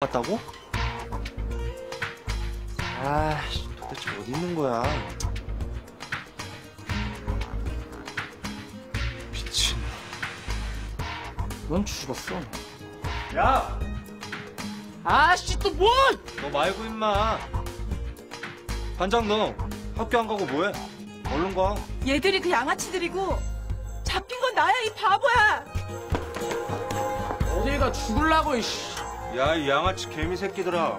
같다고? 아, 도대체 어디 있는 거야? 미친. 넌 죽었어. 야, 아씨 또 뭐? 너 말고 임마. 반장 너 학교 안 가고 뭐해? 얼른 가. 얘들이 그 양아치들이고 잡힌 건 나야 이 바보야. 어딜 가 죽을라고 이씨. 야, 이 양아치 개미 새끼들아.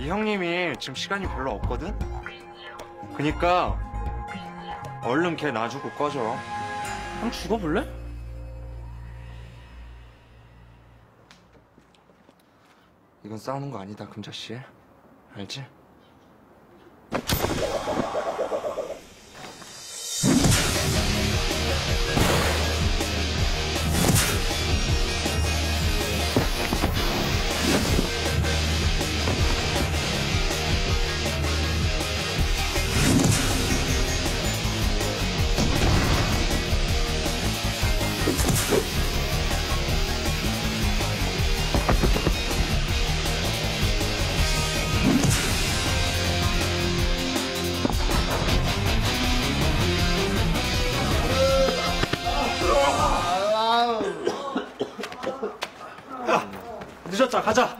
이 형님이 지금 시간이 별로 없거든? 그니까, 얼른 걔 놔주고 꺼져. 형 죽어볼래? 이건 싸우는 거 아니다, 금자씨. 알지? 늦었다 가자.